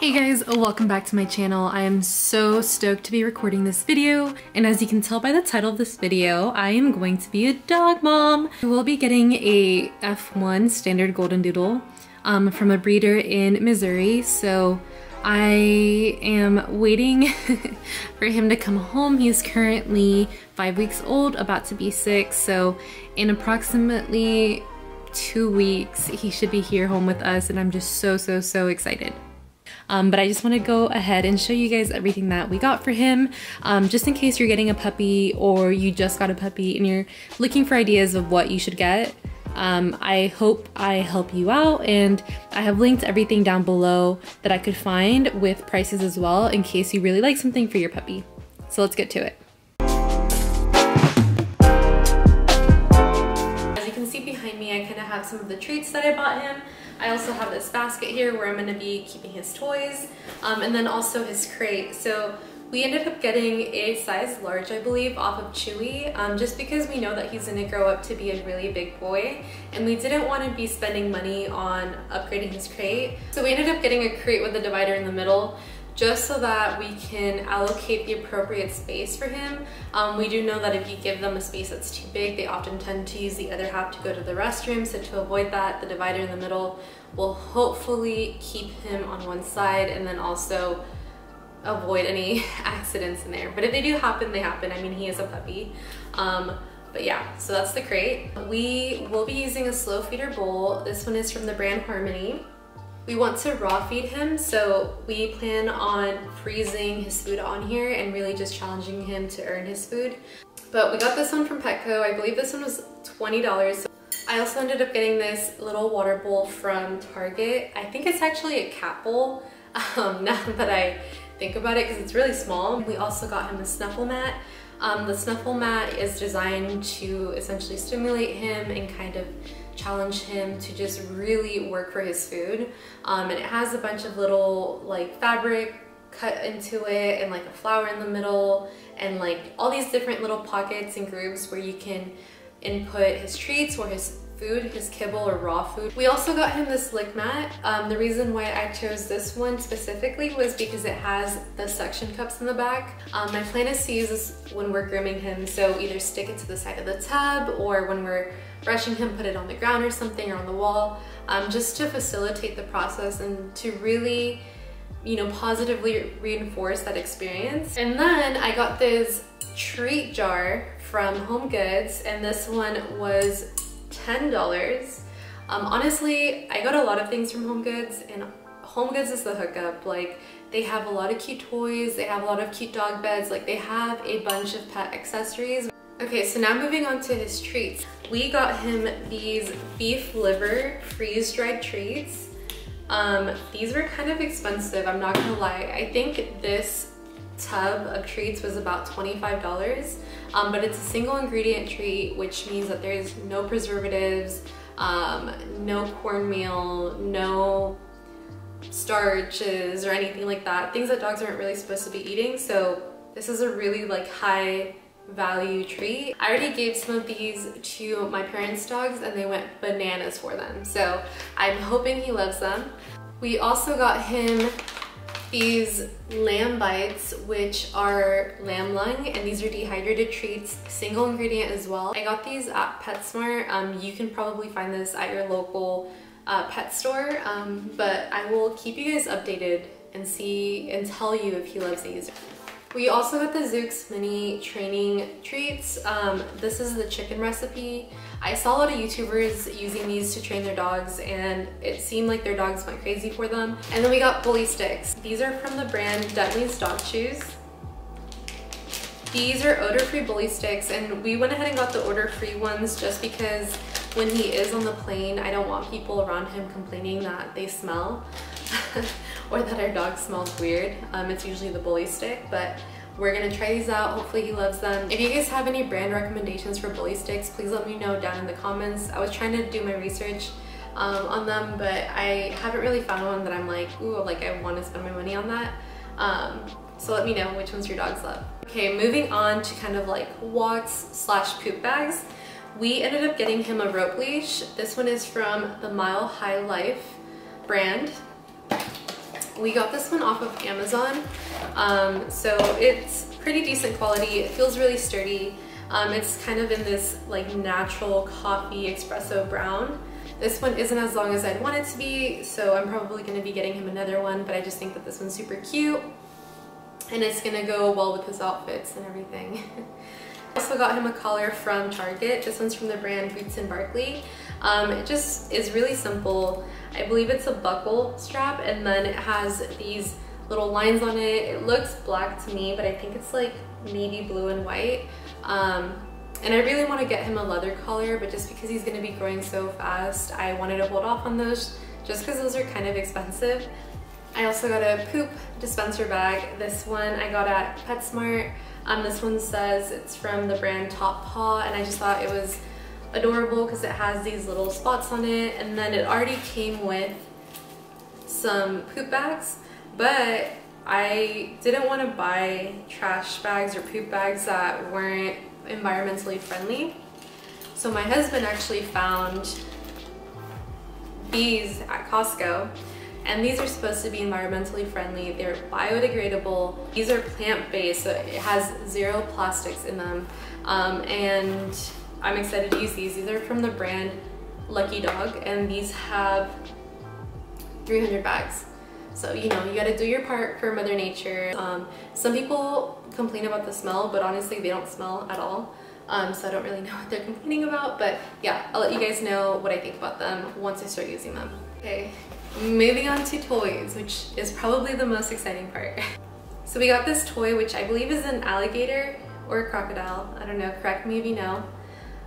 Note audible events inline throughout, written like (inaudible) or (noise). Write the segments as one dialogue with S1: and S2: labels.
S1: Hey guys, welcome back to my channel. I am so stoked to be recording this video and as you can tell by the title of this video, I am going to be a dog mom. We'll be getting a F1 standard golden doodle um, from a breeder in Missouri so I am waiting (laughs) for him to come home. He's currently five weeks old, about to be six so in approximately two weeks he should be here home with us and I'm just so so so excited. Um, but I just want to go ahead and show you guys everything that we got for him um, just in case you're getting a puppy or you just got a puppy and you're looking for ideas of what you should get. Um, I hope I help you out and I have linked everything down below that I could find with prices as well in case you really like something for your puppy. So let's get to it. Have some of the treats that I bought him. I also have this basket here where I'm going to be keeping his toys um, and then also his crate. So we ended up getting a size large, I believe, off of Chewy, um, just because we know that he's gonna grow up to be a really big boy, and we didn't want to be spending money on upgrading his crate. So we ended up getting a crate with a divider in the middle, just so that we can allocate the appropriate space for him. Um, we do know that if you give them a space that's too big, they often tend to use the other half to go to the restroom. So to avoid that, the divider in the middle will hopefully keep him on one side and then also avoid any (laughs) accidents in there. But if they do happen, they happen. I mean, he is a puppy. Um, but yeah, so that's the crate. We will be using a slow feeder bowl. This one is from the brand Harmony. We want to raw feed him, so we plan on freezing his food on here and really just challenging him to earn his food. But we got this one from Petco. I believe this one was $20. I also ended up getting this little water bowl from Target. I think it's actually a cat bowl (laughs) um, (laughs) now that I think about it because it's really small. We also got him a snuffle mat. Um, the snuffle mat is designed to essentially stimulate him and kind of challenge him to just really work for his food. Um, and it has a bunch of little like fabric cut into it and like a flower in the middle and like all these different little pockets and grooves where you can input his treats or his food, his kibble or raw food. We also got him this lick mat. Um, the reason why I chose this one specifically was because it has the suction cups in the back. Um, my plan is to use this when we're grooming him, so either stick it to the side of the tub or when we're brushing him, put it on the ground or something or on the wall, um, just to facilitate the process and to really you know, positively reinforce that experience. And then I got this treat jar from Home Goods and this one was $10. Um, honestly, I got a lot of things from Home Goods and Home Goods is the hookup. Like they have a lot of cute toys, they have a lot of cute dog beds, like they have a bunch of pet accessories. Okay, so now moving on to his treats. We got him these beef liver freeze-dried treats. Um, these were kind of expensive, I'm not gonna lie. I think this tub of treats was about $25, um, but it's a single ingredient treat, which means that there's no preservatives, um, no cornmeal, no starches or anything like that. Things that dogs aren't really supposed to be eating. So this is a really like high value treat. I already gave some of these to my parents' dogs and they went bananas for them. So I'm hoping he loves them. We also got him these lamb bites, which are lamb lung, and these are dehydrated treats, single ingredient as well. I got these at PetSmart. Um, you can probably find this at your local uh, pet store, um, but I will keep you guys updated and see and tell you if he loves these. We also got the Zuke's mini training treats. Um, this is the chicken recipe. I saw a lot of YouTubers using these to train their dogs and it seemed like their dogs went crazy for them. And then we got bully sticks. These are from the brand Dentley's Dog Chews. These are odor-free bully sticks and we went ahead and got the odor-free ones just because when he is on the plane, I don't want people around him complaining that they smell. (laughs) or that our dog smells weird. Um, it's usually the bully stick, but we're gonna try these out. Hopefully he loves them. If you guys have any brand recommendations for bully sticks, please let me know down in the comments. I was trying to do my research um, on them, but I haven't really found one that I'm like, ooh, like I wanna spend my money on that. Um, so let me know which ones your dogs love. Okay, moving on to kind of like walks slash poop bags. We ended up getting him a rope leash. This one is from the Mile High Life brand We got this one off of Amazon. Um, so it's pretty decent quality. It feels really sturdy. Um, it's kind of in this like natural coffee espresso brown. This one isn't as long as I'd want it to be, so I'm probably gonna be getting him another one, but I just think that this one's super cute and it's gonna go well with his outfits and everything. I (laughs) also got him a collar from Target. This one's from the brand Boots and Barkley. Um, it just is really simple. I believe it's a buckle strap and then it has these little lines on it. It looks black to me, but I think it's like navy blue and white. Um, and I really want to get him a leather collar, but just because he's going to be growing so fast, I wanted to hold off on those just because those are kind of expensive. I also got a poop dispenser bag. This one I got at PetSmart. Um, this one says it's from the brand Top Paw, and I just thought it was adorable because it has these little spots on it, and then it already came with some poop bags, but I didn't want to buy trash bags or poop bags that weren't environmentally friendly. So my husband actually found these at Costco and these are supposed to be environmentally friendly. They're biodegradable. These are plant-based, so it has zero plastics in them. Um, and I'm excited to use these. These are from the brand Lucky Dog, and these have 300 bags. So, you know, you gotta do your part for Mother Nature. Um, some people complain about the smell, but honestly, they don't smell at all. Um, so I don't really (laughs) know what they're complaining about, but yeah, I'll let you guys know what I think about them once I start using them. Okay, moving on to toys, which is probably the most exciting part. (laughs) So we got this toy, which I believe is an alligator or a crocodile. I don't know, correct me if you know.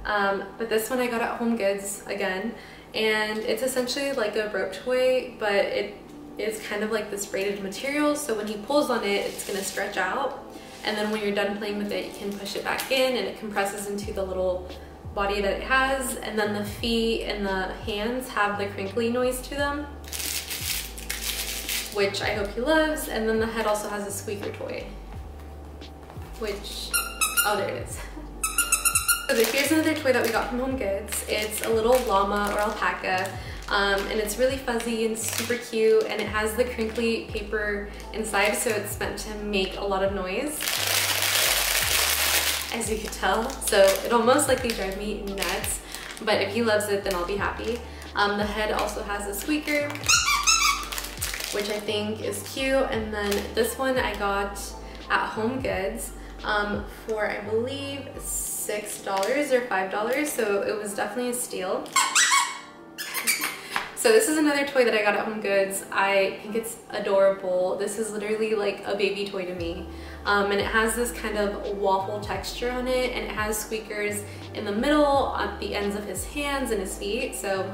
S1: Um, but this one I got at Home Goods again, and it's essentially like a rope toy, but it is kind of like this braided material. So when he pulls on it, it's gonna stretch out. And then when you're done playing with it, you can push it back in and it compresses into the little body that it has. And then the feet and the hands have the crinkly noise to them which I hope he loves. And then the head also has a squeaker toy, which, oh, there it is. (laughs) So here's another toy that we got from Home Goods. It's a little llama or alpaca. Um, and it's really fuzzy and super cute and it has the crinkly paper inside so it's meant to make a lot of noise as you can tell so it'll most likely drive me nuts but if he loves it then I'll be happy um, the head also has a squeaker which I think is cute. And then this one I got at Home Goods um, for I believe $6 or $5. So it was definitely a steal. (laughs) So this is another toy that I got at Home Goods. I think it's adorable. This is literally like a baby toy to me. Um, and it has this kind of waffle texture on it and it has squeakers in the middle at the ends of his hands and his feet. So (laughs)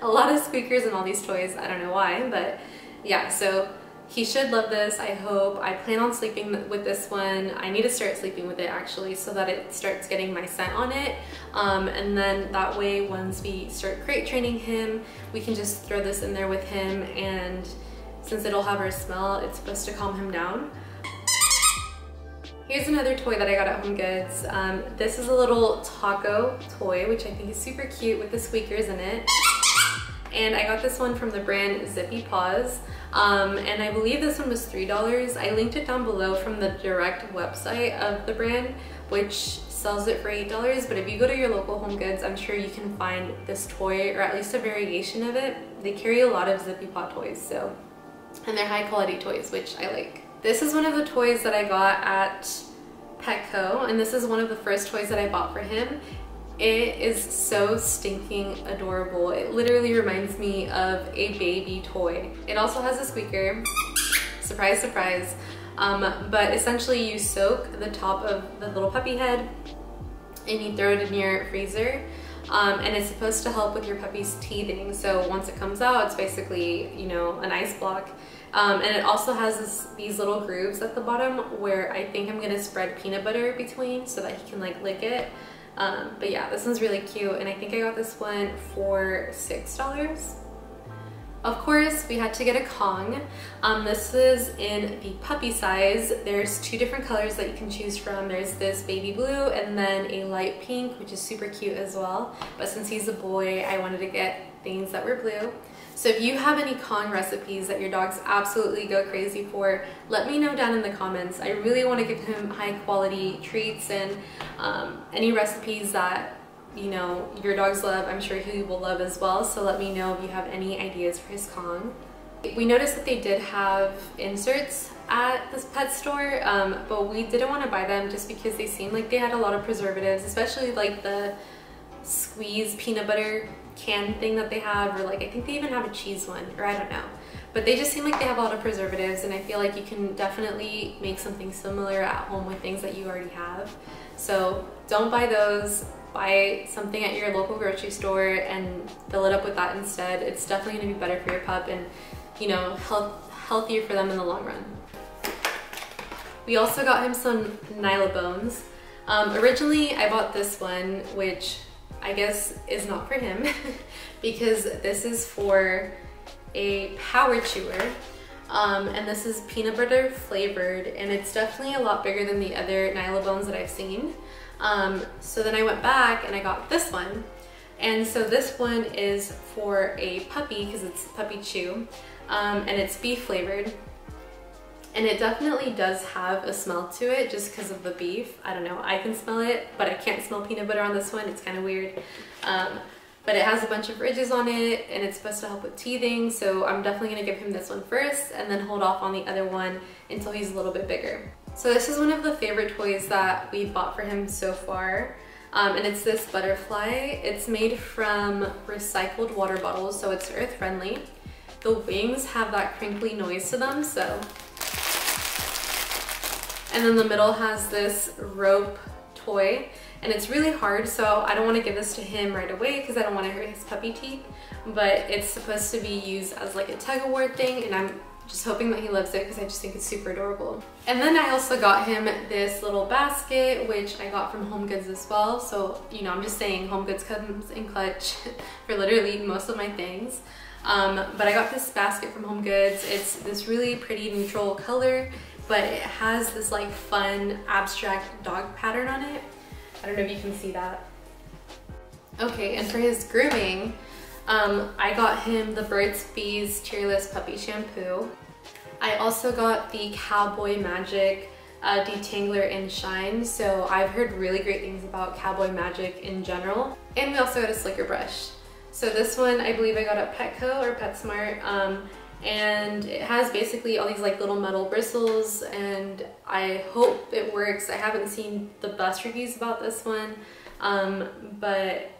S1: a lot of squeakers in all these toys. I don't know why, but yeah, so he should love this, I hope. I plan on sleeping with this one. I need to start sleeping with it actually so that it starts getting my scent on it. Um, and then that way, once we start crate training him, we can just throw this in there with him and since it'll have our smell, it's supposed to calm him down. Here's another toy that I got at Home Goods. Um, this is a little taco toy, which I think is super cute with the squeakers in it and I got this one from the brand Zippy Paws. Um, and I believe this one was $3. I linked it down below from the direct website of the brand, which sells it for $8. But if you go to your local Home Goods, I'm sure you can find this toy or at least a variation of it. They carry a lot of Zippy Paw toys, so, and they're high quality toys, which I like. This is one of the toys that I got at Petco, and this is one of the first toys that I bought for him. It is so stinking adorable. It literally reminds me of a baby toy. It also has a squeaker, surprise, surprise. Um, but essentially you soak the top of the little puppy head and you throw it in your freezer. Um, and it's supposed to help with your puppy's teething. So once it comes out, it's basically, you know, an ice block. Um, and it also has this, these little grooves at the bottom where I think I'm gonna spread peanut butter between so that he can like lick it. Um, but yeah, this one's really cute and I think I got this one for $6. Of course, we had to get a Kong. Um, this is in the puppy size. There's two different colors that you can choose from. There's this baby blue and then a light pink, which is super cute as well. But since he's a boy, I wanted to get things that were blue. So if you have any Kong recipes that your dogs absolutely go crazy for, let me know down in the comments. I really want to give him high quality treats and um, any recipes that you know your dogs love, I'm sure he will love as well. So let me know if you have any ideas for his Kong. We noticed that they did have inserts at this pet store, um, but we didn't want to buy them just because they seemed like they had a lot of preservatives, especially like the squeeze peanut butter can thing that they have or like I think they even have a cheese one or I don't know but they just seem like they have a lot of preservatives and I feel like you can definitely make something similar at home with things that you already have so don't buy those buy something at your local grocery store and fill it up with that instead it's definitely to be better for your pup and you know health healthier for them in the long run we also got him some Nylabones um, originally I bought this one which I guess is not for him (laughs) because this is for a power chewer um, and this is peanut butter flavored and it's definitely a lot bigger than the other Nylabones that I've seen. Um, so then I went back and I got this one and so this one is for a puppy because it's puppy chew um, and it's beef flavored and it definitely does have a smell to it just because of the beef. I don't know, I can smell it, but I can't smell peanut butter on this one. It's kind of weird. Um, but it has a bunch of ridges on it and it's supposed to help with teething. So I'm definitely gonna give him this one first and then hold off on the other one until he's a little bit bigger. So this is one of the favorite toys that we bought for him so far. Um, and it's this butterfly. It's made from recycled water bottles, so it's earth friendly. The wings have that crinkly noise to them, so and then the middle has this rope toy and it's really hard so I don't want to give this to him right away because I don't want to hurt his puppy teeth but it's supposed to be used as like a tug of war thing and I'm just hoping that he loves it because I just think it's super adorable. And then I also got him this little basket which I got from Home Goods as well so you know I'm just saying Home Goods comes in clutch (laughs) for literally most of my things. Um, but I got this basket from Home Goods. It's this really pretty neutral color but it has this like fun abstract dog pattern on it. I don't know if you can see that. Okay, and for his grooming, um, I got him the Burt's Bees Tearless Puppy Shampoo. I also got the Cowboy Magic uh, Detangler and Shine, so I've heard really great things about Cowboy Magic in general. And we also got a slicker brush. So this one I believe I got at Petco or PetSmart. Um, and it has basically all these like little metal bristles and I hope it works. I haven't seen the best reviews about this one, um, but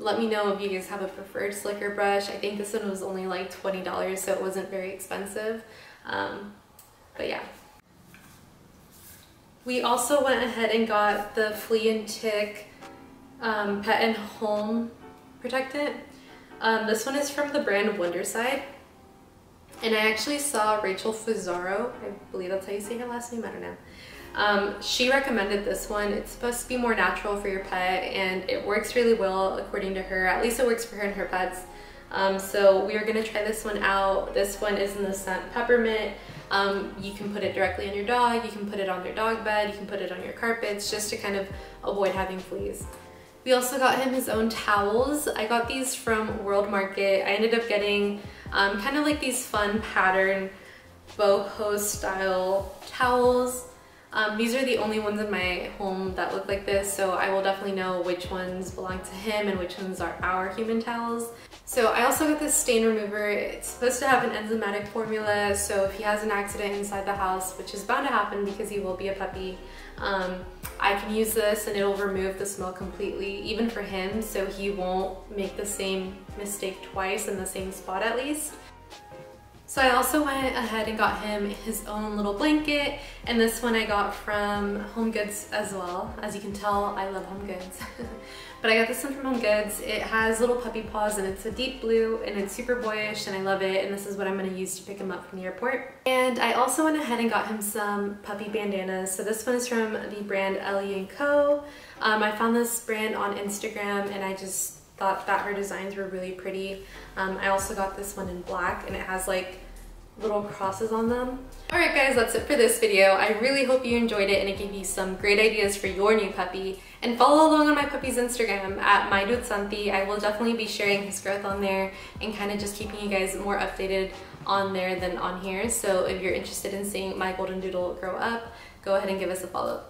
S1: let me know if you guys have a preferred slicker brush. I think this one was only like $20, so it wasn't very expensive. Um, but yeah. We also went ahead and got the flea and tick um, pet and home protectant. Um, this one is from the brand Wondercide. And I actually saw Rachel Fusaro, I believe that's how you say her last name, I don't know. Um, she recommended this one. It's supposed to be more natural for your pet and it works really well according to her. At least it works for her and her pets. Um, so we are gonna try this one out. This one is in the scent peppermint. Um, you can put it directly on your dog, you can put it on their dog bed, you can put it on your carpets just to kind of avoid having fleas. We also got him his own towels. I got these from World Market. I ended up getting um, kind of like these fun pattern boho style towels. Um, these are the only ones in my home that look like this, so I will definitely know which ones belong to him and which ones are our human towels. So I also got this stain remover. It's supposed to have an enzymatic formula, so if he has an accident inside the house, which is bound to happen because he will be a puppy, um, I can use this and it'll remove the smell completely, even for him, so he won't make the same mistake twice in the same spot at least. So I also went ahead and got him his own little blanket and this one I got from Home Goods as well. As you can tell, I love Home Goods. (laughs) but I got this one from Home Goods. It has little puppy paws and it's a deep blue and it's super boyish and I love it and this is what I'm gonna use to pick him up from the airport. And I also went ahead and got him some puppy bandanas. So this one is from the brand Ellie & Co. Um, I found this brand on Instagram and I just thought that her designs were really pretty. Um, I also got this one in black and it has like little crosses on them. Alright guys, that's it for this video. I really hope you enjoyed it and it gave you some great ideas for your new puppy. And follow along on my puppy's Instagram at mydoodsanti. I will definitely be sharing his growth on there and kind of just keeping you guys more updated on there than on here. So if you're interested in seeing my golden doodle grow up, go ahead and give us a follow.